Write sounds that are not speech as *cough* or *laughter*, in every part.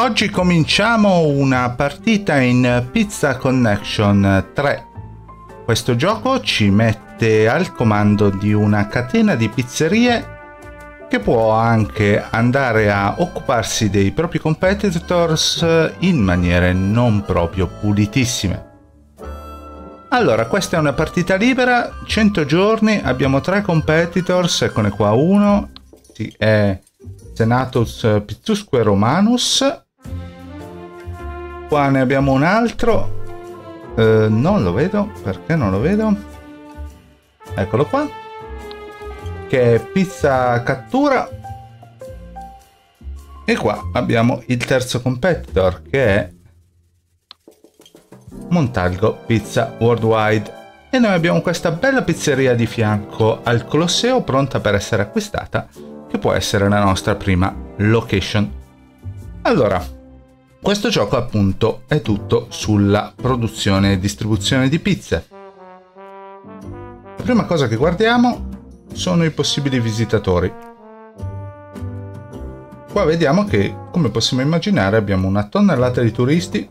Oggi cominciamo una partita in Pizza Connection 3. Questo gioco ci mette al comando di una catena di pizzerie che può anche andare a occuparsi dei propri competitors in maniere non proprio pulitissime. Allora, questa è una partita libera, 100 giorni, abbiamo tre competitors, eccone qua uno, sì, è Senatus Pizzusque Romanus, Qua ne abbiamo un altro. Eh, non lo vedo. Perché non lo vedo? Eccolo qua. Che è pizza cattura. E qua abbiamo il terzo competitor che è Montalgo Pizza Worldwide. E noi abbiamo questa bella pizzeria di fianco al Colosseo pronta per essere acquistata, che può essere la nostra prima location. Allora, questo gioco appunto è tutto sulla produzione e distribuzione di pizze. La prima cosa che guardiamo sono i possibili visitatori. Qua vediamo che, come possiamo immaginare, abbiamo una tonnellata di turisti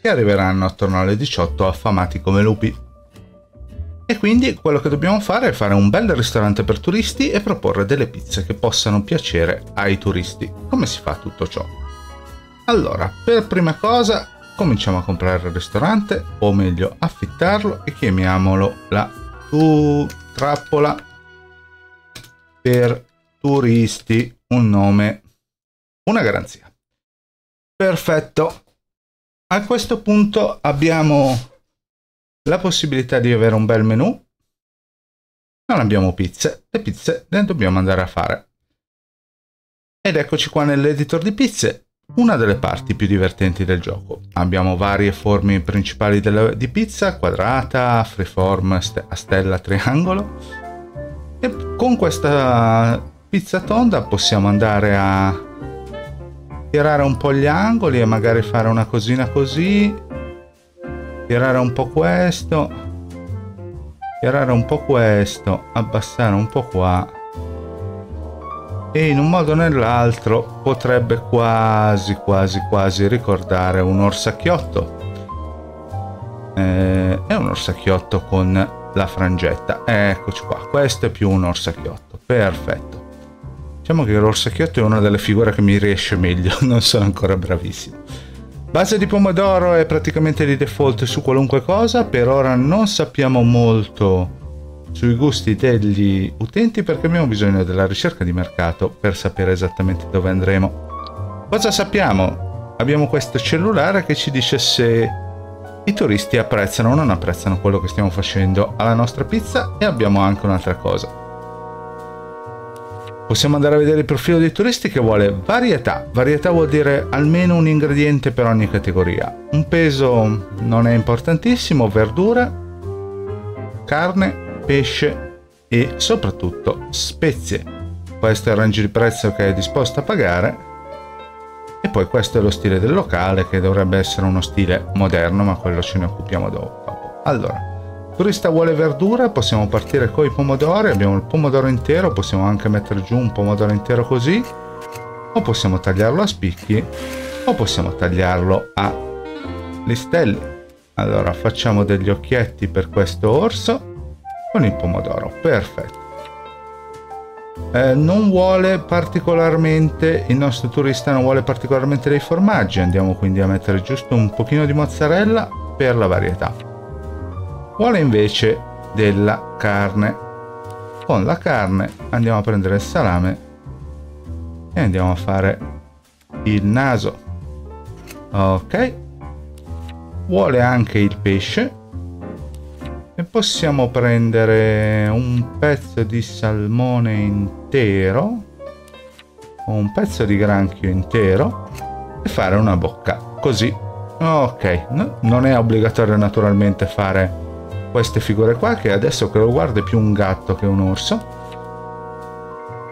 che arriveranno attorno alle 18 affamati come lupi. E quindi quello che dobbiamo fare è fare un bel ristorante per turisti e proporre delle pizze che possano piacere ai turisti. Come si fa tutto ciò? Allora, per prima cosa cominciamo a comprare il ristorante, o meglio affittarlo e chiamiamolo la tu trappola per turisti, un nome, una garanzia. Perfetto. A questo punto abbiamo la possibilità di avere un bel menù. Non abbiamo pizze, le pizze le dobbiamo andare a fare. Ed eccoci qua nell'editor di pizze, una delle parti più divertenti del gioco. Abbiamo varie forme principali della, di pizza, quadrata, freeform, st a stella, triangolo. E con questa pizza tonda possiamo andare a tirare un po' gli angoli e magari fare una cosina così tirare un po' questo. Tirare un po' questo. Abbassare un po' qua. E in un modo o nell'altro potrebbe quasi quasi quasi ricordare un orsacchiotto. Eh, è un orsacchiotto con la frangetta. Eccoci qua. Questo è più un orsacchiotto. Perfetto. Diciamo che l'orsacchiotto è una delle figure che mi riesce meglio. *laughs* Non sono ancora bravissimo Base di pomodoro è praticamente di default su qualunque cosa, per ora non sappiamo molto sui gusti degli utenti perché abbiamo bisogno della ricerca di mercato per sapere esattamente dove andremo. Cosa sappiamo? Abbiamo questo cellulare che ci dice se i turisti apprezzano o non apprezzano quello che stiamo facendo alla nostra pizza e abbiamo anche un'altra cosa. Possiamo andare a vedere il profilo dei turisti che vuole varietà. Varietà vuol dire almeno un ingrediente per ogni categoria. Un peso non è importantissimo, verdura, carne, pesce e soprattutto spezie. Questo è il range di prezzo che è disposto a pagare. E poi questo è lo stile del locale che dovrebbe essere uno stile moderno, ma quello ce ne occupiamo dopo. Allora, turista vuole verdura, possiamo partire con i pomodori, abbiamo il pomodoro intero, possiamo anche mettere giù un pomodoro intero così, o possiamo tagliarlo a spicchi, o possiamo tagliarlo a listelli. Allora facciamo degli occhietti per questo orso con il pomodoro, perfetto. Eh, non vuole particolarmente, il nostro turista non vuole particolarmente dei formaggi, andiamo quindi a mettere giusto un pochino di mozzarella per la varietà vuole invece della carne. Con la carne andiamo a prendere il salame e andiamo a fare il naso. Ok. Vuole anche il pesce. E possiamo prendere un pezzo di salmone intero o un pezzo di granchio intero e fare una bocca così ok no, non è obbligatorio naturalmente fare queste figure qua che adesso che lo guardo è più un gatto che un orso.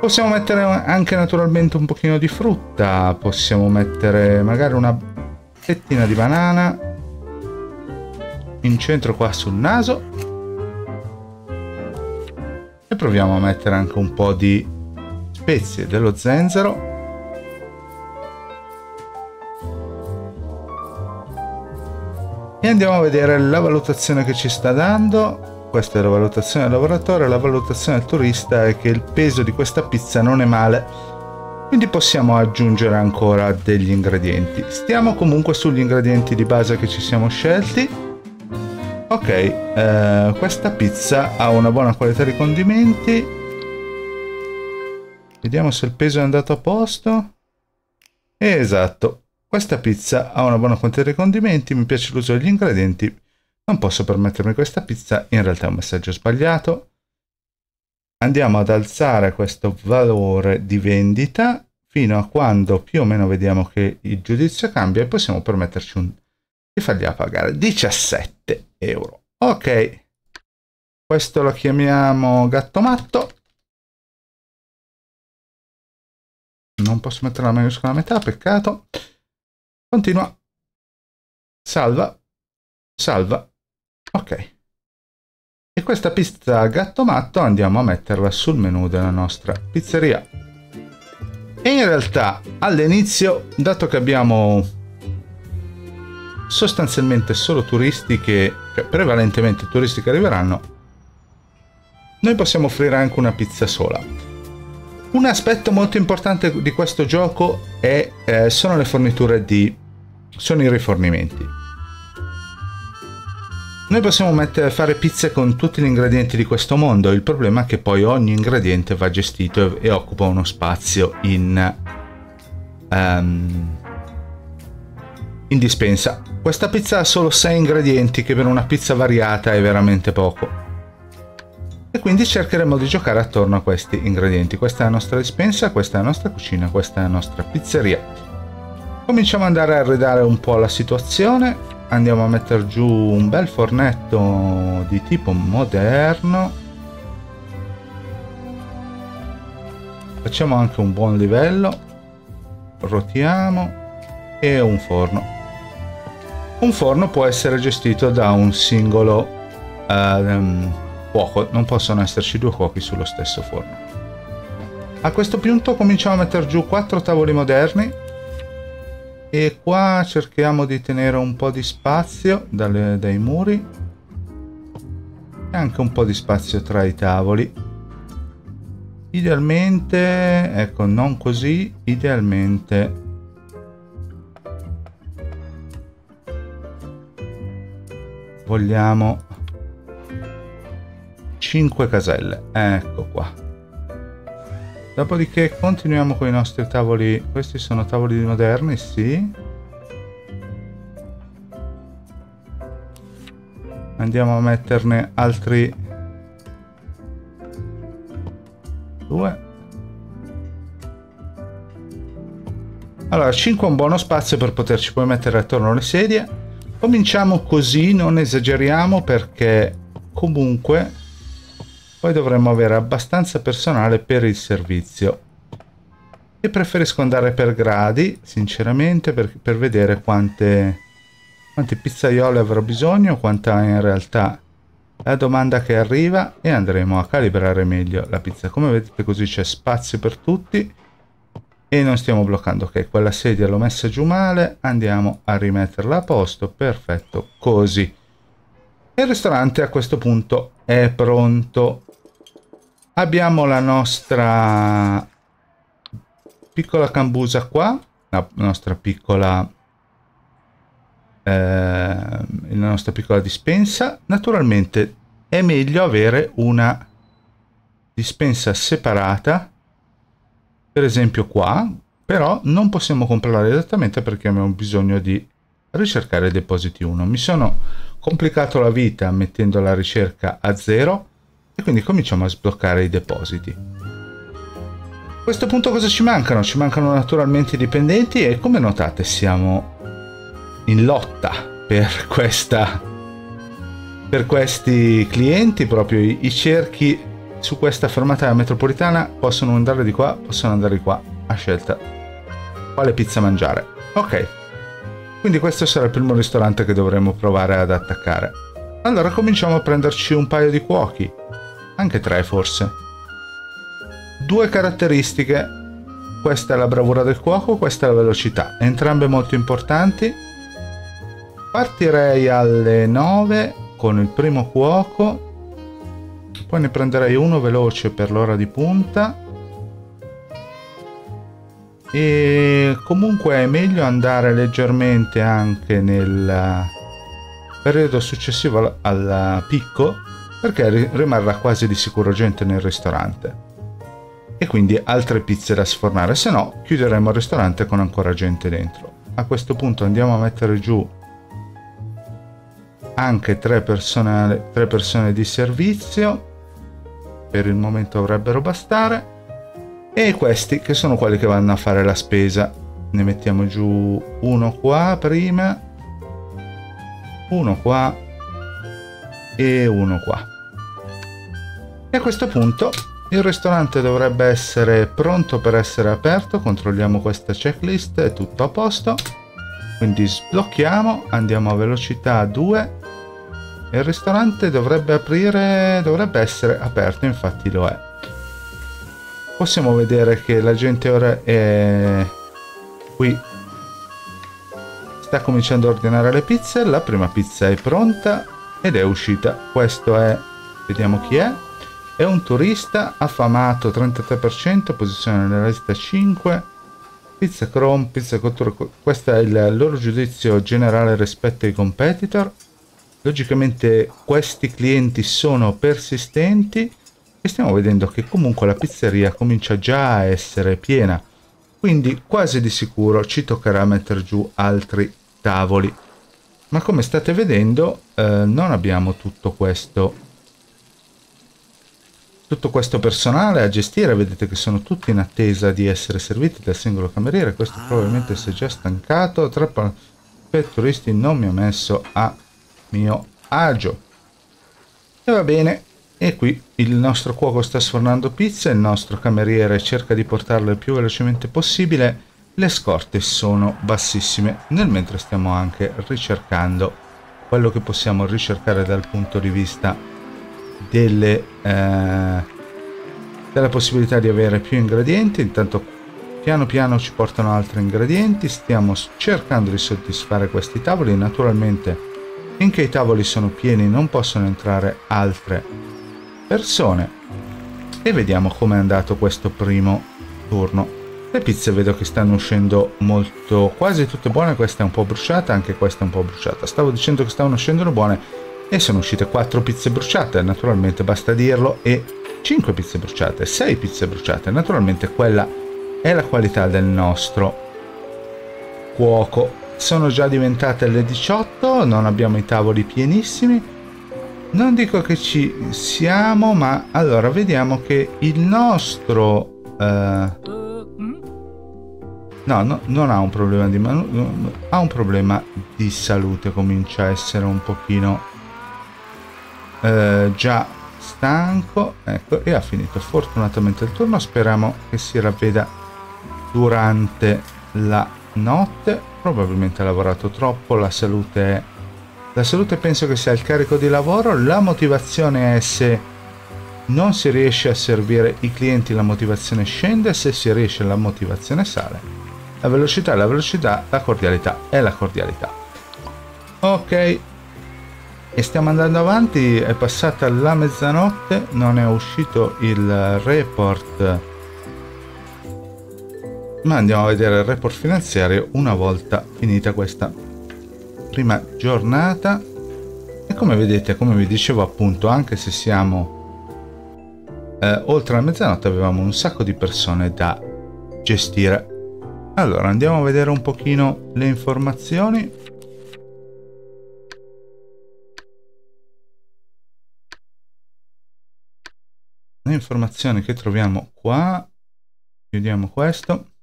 Possiamo mettere anche naturalmente un pochino di frutta, possiamo mettere magari una fettina di banana in centro qua sul naso e proviamo a mettere anche un po' di spezie dello zenzero e andiamo a vedere la valutazione che ci sta dando. Questa è la valutazione del lavoratore, la valutazione del turista è che il peso di questa pizza non è male, quindi possiamo aggiungere ancora degli ingredienti. Stiamo comunque sugli ingredienti di base che ci siamo scelti. Ok, eh, questa pizza ha una buona qualità di condimenti. Vediamo se il peso è andato a posto. Esatto, questa pizza ha una buona quantità di condimenti, mi piace l'uso degli ingredienti, non posso permettermi questa pizza, in realtà è un messaggio sbagliato. Andiamo ad alzare questo valore di vendita fino a quando più o meno vediamo che il giudizio cambia e possiamo permetterci un... di fargliela pagare 17 euro. Ok, questo lo chiamiamo gatto matto. Non posso mettere la maiuscola a metà, peccato. Continua. Salva. Salva. Ok. E questa pizza gatto matto andiamo a metterla sul menu della nostra pizzeria. E in realtà all'inizio, dato che abbiamo sostanzialmente solo turisti che, cioè prevalentemente turisti che arriveranno, noi possiamo offrire anche una pizza sola. Un aspetto molto importante di questo gioco è, eh, sono le forniture di... sono i rifornimenti. Noi possiamo mettere, fare pizze con tutti gli ingredienti di questo mondo, il problema è che poi ogni ingrediente va gestito e, e occupa uno spazio in, um, in dispensa. Questa pizza ha solo 6 ingredienti che per una pizza variata è veramente poco e quindi cercheremo di giocare attorno a questi ingredienti. Questa è la nostra dispensa, questa è la nostra cucina, questa è la nostra pizzeria. Cominciamo ad andare a arredare un po' la situazione, andiamo a mettere giù un bel fornetto di tipo moderno. Facciamo anche un buon livello, rotiamo e un forno. Un forno può essere gestito da un singolo uh, cuoco, non possono esserci due cuochi sullo stesso forno. A questo punto cominciamo a mettere giù quattro tavoli moderni e qua cerchiamo di tenere un po' di spazio dalle, dai muri e anche un po' di spazio tra i tavoli. Idealmente, ecco, non così, idealmente vogliamo 5 caselle. Ecco qua. Dopodiché continuiamo con i nostri tavoli. Questi sono tavoli moderni, sì. Andiamo a metterne altri due. Allora, 5 è un buono spazio per poterci poi mettere attorno le sedie. Cominciamo così, non esageriamo perché comunque poi dovremmo avere abbastanza personale per il servizio. E preferisco andare per gradi, sinceramente, per, per vedere quante, quante pizzaiole avrò bisogno, quanta in realtà la domanda che arriva e andremo a calibrare meglio la pizza. Come vedete così c'è spazio per tutti e non stiamo bloccando. Ok, quella sedia l'ho messa giù male, andiamo a rimetterla a posto, perfetto, così. Il ristorante a questo punto è pronto. Abbiamo la nostra piccola cambusa qua la nostra piccola eh, la nostra piccola dispensa. Naturalmente è meglio avere una dispensa separata per esempio qua però non possiamo comprarla direttamente perché abbiamo bisogno di ricercare depositi 1 mi sono complicato la vita mettendo la ricerca a zero e quindi cominciamo a sbloccare i depositi. A questo punto cosa ci mancano? Ci mancano naturalmente i dipendenti e come notate siamo in lotta per questa per questi clienti proprio i, i cerchi su questa fermata metropolitana possono andare di qua possono andare di qua a scelta quale pizza mangiare ok quindi questo sarà il primo ristorante che dovremo provare ad attaccare. Allora cominciamo a prenderci un paio di cuochi. Anche tre forse. Due caratteristiche, questa è la bravura del cuoco, questa è la velocità, entrambe molto importanti. partirei alle 9 con il primo cuoco. Poi ne prenderei uno veloce per l'ora di punta e comunque è meglio andare leggermente anche nel periodo successivo al, al picco perché rimarrà quasi di sicuro gente nel ristorante. E quindi altre pizze da sfornare se no chiuderemo il ristorante con ancora gente dentro. A questo punto andiamo a mettere giù anche tre tre persone di servizio. Per il momento dovrebbero bastare e questi che sono quelli che vanno a fare la spesa. Ne mettiamo giù uno qua prima uno qua e uno qua. E a questo punto il ristorante dovrebbe essere pronto per essere aperto. Controlliamo questa checklist è tutto a posto. Quindi sblocchiamo andiamo a velocità 2 il ristorante dovrebbe aprire dovrebbe essere aperto infatti lo è possiamo vedere che la gente ora è qui. Sta cominciando a ordinare le pizze. La prima pizza è pronta ed è uscita. Questo è vediamo chi è. È un turista affamato 33% posizione nella lista 5 pizza chrome pizza cottura questo è il loro giudizio generale rispetto ai competitor. Logicamente questi clienti sono persistenti e stiamo vedendo che comunque la pizzeria comincia già a essere piena. Quindi quasi di sicuro ci toccherà mettere giù altri tavoli. Ma come state vedendo eh, non abbiamo tutto questo. Tutto questo personale a gestire vedete che sono tutti in attesa di essere serviti dal singolo cameriere. Questo probabilmente si è già stancato. Per turisti non mi ha messo a mio agio. E va bene e qui il nostro cuoco sta sfornando pizza, il nostro cameriere cerca di portarle il più velocemente possibile, le scorte sono bassissime, nel mentre stiamo anche ricercando quello che possiamo ricercare dal punto di vista delle, eh, della possibilità di avere più ingredienti, intanto piano piano ci portano altri ingredienti, stiamo cercando di soddisfare questi tavoli, naturalmente finché i tavoli sono pieni non possono entrare altre persone. E vediamo com'è andato questo primo turno. Le pizze vedo che stanno uscendo molto, quasi tutte buone, questa è un po' bruciata, anche questa è un po' bruciata. Stavo dicendo che stavano uscendo buone e sono uscite 4 pizze bruciate, naturalmente basta dirlo, e 5 pizze bruciate, 6 pizze bruciate, naturalmente quella è la qualità del nostro cuoco. Sono già diventate le 18, non abbiamo i tavoli pienissimi, non dico che ci siamo, ma allora vediamo che il nostro... Uh, no, no, non ha un problema di manu- ha un problema di salute, comincia a essere un pochino uh, già stanco, ecco, e ha finito fortunatamente il turno, speriamo che si ravveda durante la notte, probabilmente ha lavorato troppo, la salute è la salute penso che sia il carico di lavoro, la motivazione è se non si riesce a servire i clienti la motivazione scende, se si riesce la motivazione sale. La velocità è la velocità, la cordialità è la cordialità. Ok, e stiamo andando avanti, è passata la mezzanotte, non è uscito il report, ma andiamo a vedere il report finanziario una volta finita questa prima giornata. E come vedete come vi dicevo appunto anche se siamo eh, oltre la mezzanotte avevamo un sacco di persone da gestire. Allora andiamo a vedere un pochino le informazioni. Le informazioni che troviamo qua. Chiudiamo questo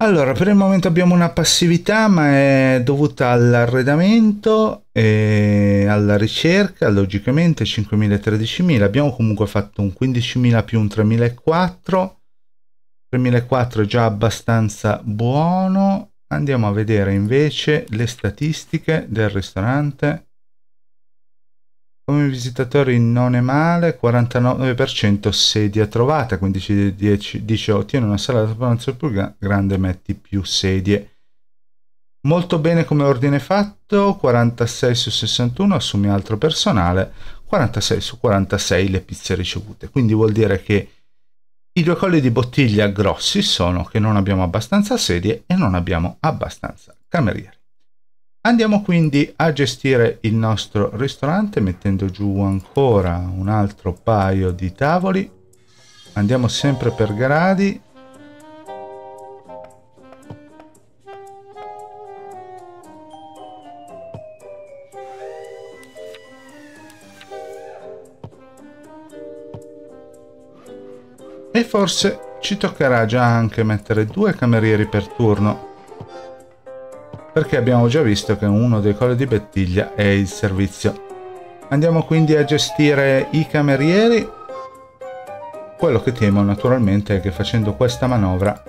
allora, per il momento abbiamo una passività, ma è dovuta all'arredamento e alla ricerca, logicamente 5.000 e 13.000. Abbiamo comunque fatto un 15.000 più un 3.004. 3.004 è già abbastanza buono. Andiamo a vedere invece le statistiche del ristorante. Come visitatori non è male, 49% sedie trovate, quindi ci dice ottiene una sala da pranzo più grande, metti più sedie. Molto bene come ordine fatto, 46 su 61 assumi altro personale, 46 su 46 le pizze ricevute. Quindi vuol dire che i due colli di bottiglia grossi sono che non abbiamo abbastanza sedie e non abbiamo abbastanza camerieri. Andiamo quindi a gestire il nostro ristorante mettendo giù ancora un altro paio di tavoli. Andiamo sempre per gradi E forse ci toccherà già anche mettere due camerieri per turno. Perché abbiamo già visto che uno dei colli di Bettiglia è il servizio. Andiamo quindi a gestire i camerieri. Quello che temo naturalmente è che facendo questa manovra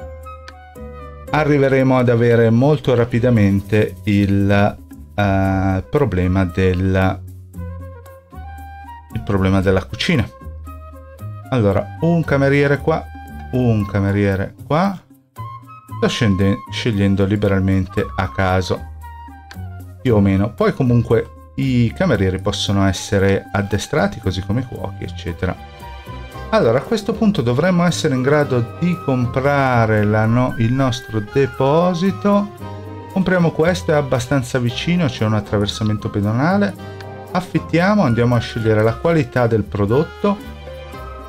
arriveremo ad avere molto rapidamente il uh, problema del il problema della cucina allora, un cameriere qua, un cameriere qua. Scende- scegliendo liberalmente a caso, più o meno. Poi comunque i camerieri possono essere addestrati così come i cuochi, eccetera. Allora, a questo punto dovremmo essere in grado di comprare no- il nostro deposito. Compriamo questo, è abbastanza vicino, c'è un attraversamento pedonale. Affittiamo, andiamo a scegliere la qualità del prodotto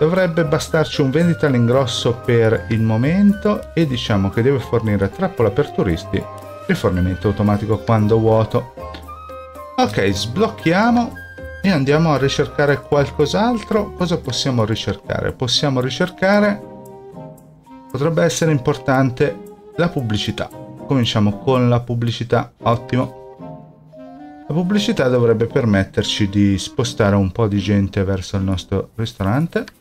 Dovrebbe bastarci un vendita all'ingrosso per il momento e diciamo che deve fornire trappola per turisti, rifornimento automatico quando vuoto. Ok, sblocchiamo e andiamo a ricercare qualcos'altro. Cosa possiamo ricercare? Possiamo ricercare, potrebbe essere importante, la pubblicità. Cominciamo con la pubblicità, ottimo. La pubblicità dovrebbe permetterci di spostare un po' di gente verso il nostro ristorante.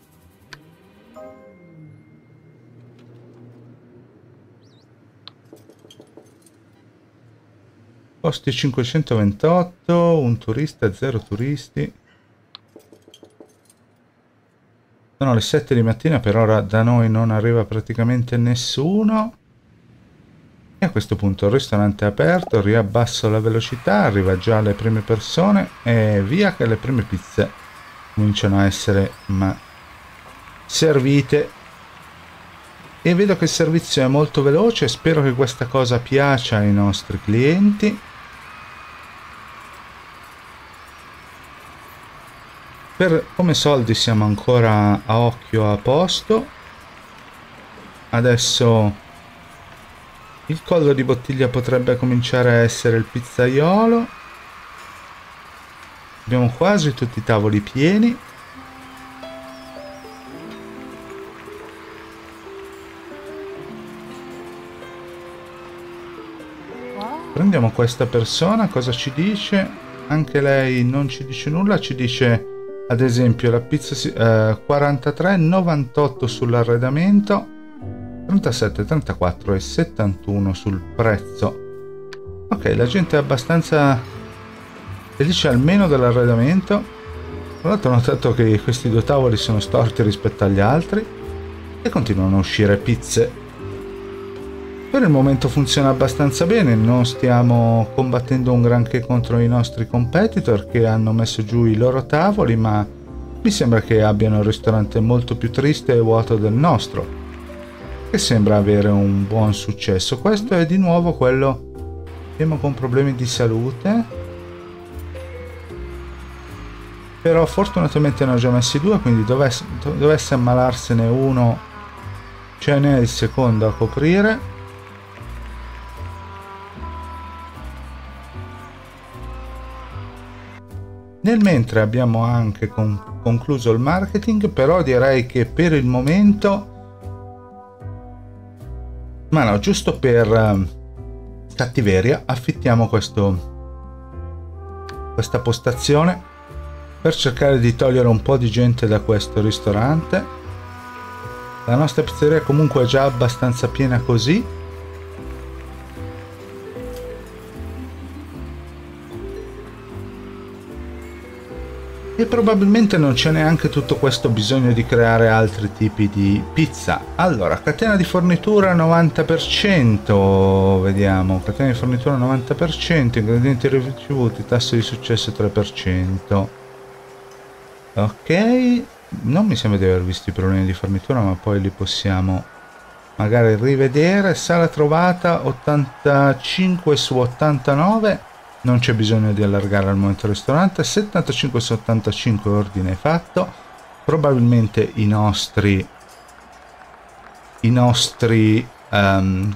Posti 528, un turista, zero turisti. Sono le 7 di mattina, per ora da noi non arriva praticamente nessuno. E a questo punto il ristorante è aperto, riabbasso la velocità, arriva già le prime persone e via che le prime pizze cominciano a essere ma servite. E vedo che il servizio è molto veloce, spero che questa cosa piaccia ai nostri clienti. Per come soldi siamo ancora a occhio a posto. Adesso il collo di bottiglia potrebbe cominciare a essere il pizzaiolo. Abbiamo quasi tutti i tavoli pieni. Prendiamo questa persona, cosa ci dice? Anche lei non ci dice nulla, ci dice ad esempio la pizza eh, 43 98 sull'arredamento 37 34 e 71 sul prezzo. Ok la gente è abbastanza felice almeno dell'arredamento. Tra l'altro ho notato che questi due tavoli sono storti rispetto agli altri e continuano a uscire pizze per il momento funziona abbastanza bene, non stiamo combattendo un granché contro i nostri competitor che hanno messo giù i loro tavoli, ma mi sembra che abbiano un ristorante molto più triste e vuoto del nostro, che sembra avere un buon successo. Questo è di nuovo quello temo con problemi di salute. Però fortunatamente ne ho già messi due, quindi dovesse, dovesse ammalarsene uno, ce n'è il secondo a coprire. Nel mentre abbiamo anche con concluso il marketing, però direi che per il momento... Ma no, giusto per uh, cattiveria affittiamo questo, questa postazione per cercare di togliere un po' di gente da questo ristorante. La nostra pizzeria comunque è già abbastanza piena così e probabilmente non c'è neanche tutto questo bisogno di creare altri tipi di pizza. Allora, catena di fornitura 90%, vediamo, catena di fornitura 90%, ingredienti ricevuti, tasso di successo 3%. Ok, non mi sembra di aver visto i problemi di fornitura, ma poi li possiamo magari rivedere. Sala trovata 85 su 89 non c'è bisogno di allargare al momento il ristorante. 75 su 85 ordine fatto. Probabilmente i nostri i nostri um,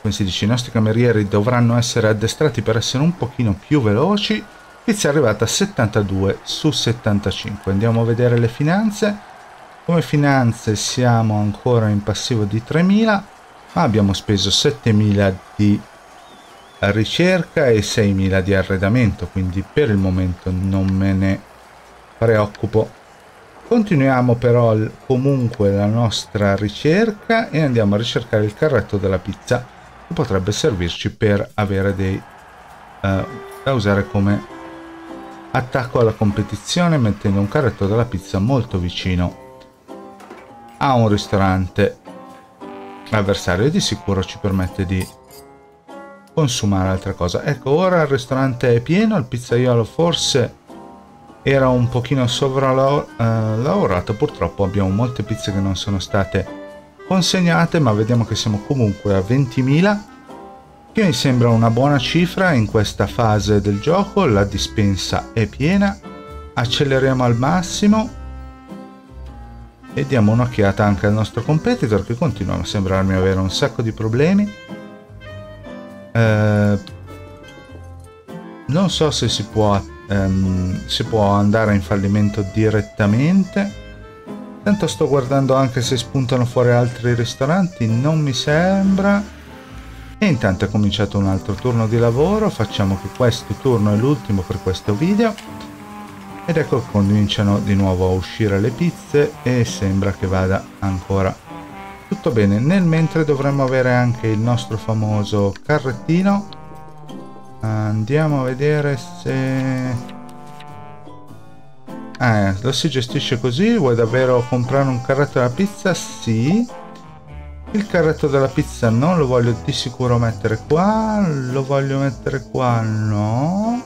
come si dice i nostri camerieri dovranno essere addestrati per essere un pochino più veloci. Pizza è arrivata a 72 su 75 andiamo a vedere le finanze. Come finanze siamo ancora in passivo di 3000 ma abbiamo speso 7000 di ricerca e 6.000 di arredamento, quindi per il momento non me ne preoccupo. Continuiamo però comunque la nostra ricerca e andiamo a ricercare il carretto della pizza che potrebbe servirci per avere dei uh, da usare come attacco alla competizione mettendo un carretto della pizza molto vicino a un ristorante avversario e di sicuro ci permette di consumare altra cosa. Ecco, ora il ristorante è pieno, il pizzaiolo forse era un pochino sovralavorato, purtroppo abbiamo molte pizze che non sono state consegnate, ma vediamo che siamo comunque a 20.000, che mi sembra una buona cifra in questa fase del gioco, la dispensa è piena, acceleriamo al massimo e diamo un'occhiata anche al nostro competitor che continua a sembrarmi avere un sacco di problemi eh, non so se si può, ehm, si può andare in fallimento direttamente. Tanto sto guardando anche se spuntano fuori altri ristoranti, non mi sembra. E intanto è cominciato un altro turno di lavoro, facciamo che questo turno è l'ultimo per questo video. Ed ecco che cominciano di nuovo a uscire le pizze e sembra che vada ancora tutto bene nel mentre dovremmo avere anche il nostro famoso carrettino. Andiamo a vedere se ah, lo si gestisce così? Vuoi davvero comprare un carretto della pizza? sì. Il carretto della pizza non lo voglio di sicuro mettere qua. Lo voglio mettere qua no.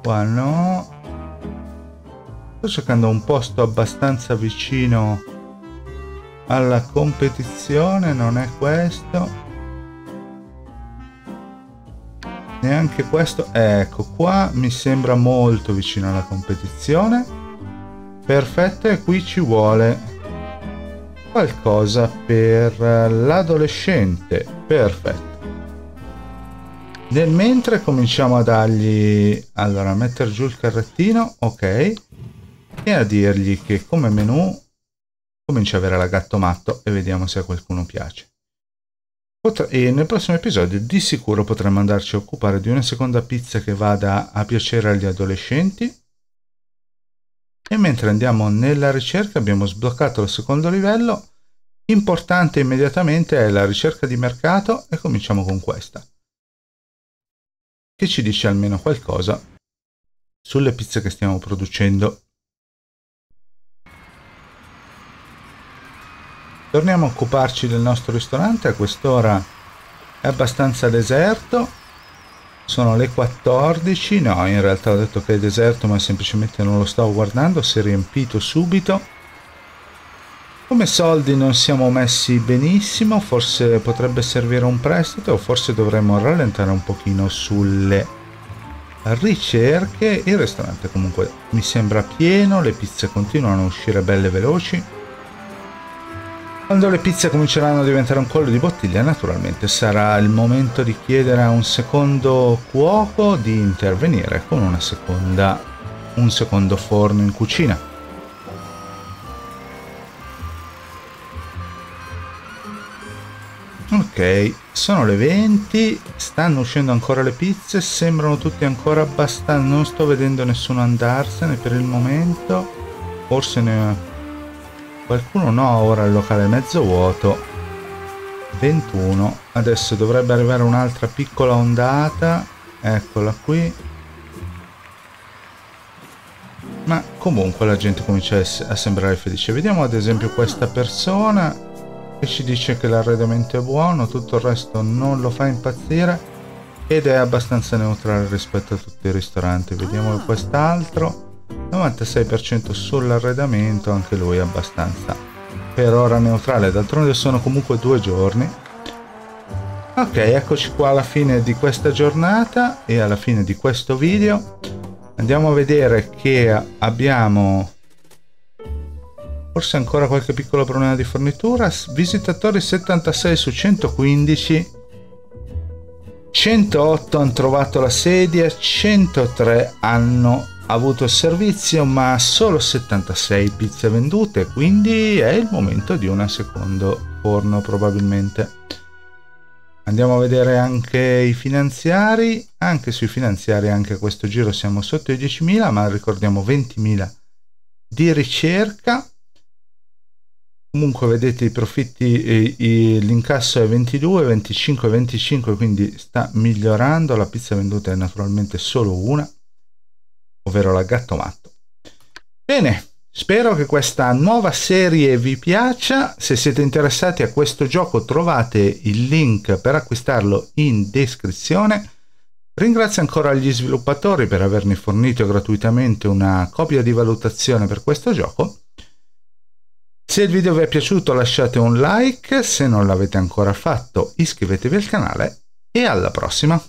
Qua no. Sto cercando un posto abbastanza vicino alla competizione non è questo. Neanche questo. Ecco qua mi sembra molto vicino alla competizione. Perfetto e qui ci vuole qualcosa per l'adolescente. Perfetto. Nel mentre cominciamo a dargli allora a mettere giù il carrettino ok e a dirgli che come menu comincia a avere la gatto matto e vediamo se a qualcuno piace. Potre e nel prossimo episodio di sicuro potremo andarci a occupare di una seconda pizza che vada a piacere agli adolescenti. E mentre andiamo nella ricerca abbiamo sbloccato il secondo livello. Importante immediatamente è la ricerca di mercato e cominciamo con questa. Che ci dice almeno qualcosa sulle pizze che stiamo producendo Torniamo a occuparci del nostro ristorante, a quest'ora è abbastanza deserto, sono le 14, no in realtà ho detto che è deserto ma semplicemente non lo stavo guardando, si è riempito subito. Come soldi non siamo messi benissimo, forse potrebbe servire un prestito o forse dovremmo rallentare un pochino sulle ricerche. Il ristorante comunque mi sembra pieno, le pizze continuano a uscire belle veloci. Quando le pizze cominceranno a diventare un collo di bottiglia, naturalmente sarà il momento di chiedere a un secondo cuoco di intervenire con una seconda, un secondo forno in cucina. Ok, sono le 20, stanno uscendo ancora le pizze, sembrano tutti ancora abbastanza, non sto vedendo nessuno andarsene per il momento, forse ne Qualcuno no, ora il locale è mezzo vuoto. 21. Adesso dovrebbe arrivare un'altra piccola ondata. Eccola qui. ma comunque la gente comincia a sembrare felice. Vediamo ad esempio questa persona che ci dice che l'arredamento è buono, tutto il resto non lo fa impazzire ed è abbastanza neutrale rispetto a tutti i ristoranti. Vediamo ah. quest'altro, 96% sull'arredamento, anche lui abbastanza per ora neutrale, d'altronde sono comunque due giorni. Ok, eccoci qua alla fine di questa giornata e alla fine di questo video. Andiamo a vedere che abbiamo forse ancora qualche piccolo problema di fornitura. Visitatori 76 su 115. 108 hanno trovato la sedia, 103 hanno avuto il servizio, ma solo 76 pizze vendute, quindi è il momento di un secondo forno probabilmente. Andiamo a vedere anche i finanziari, anche sui finanziari anche a questo giro siamo sotto i 10.000, ma ricordiamo 20.000 di ricerca. Comunque vedete i profitti l'incasso è 22 25 25 quindi sta migliorando. La pizza venduta è naturalmente solo una ovvero la gatto matto. Bene spero che questa nuova serie vi piaccia. Se siete interessati a questo gioco trovate il link per acquistarlo in descrizione. Ringrazio ancora gli sviluppatori per avermi fornito gratuitamente una copia di valutazione per questo gioco. Se il video vi è piaciuto lasciate un like, se non l'avete ancora fatto iscrivetevi al canale e alla prossima!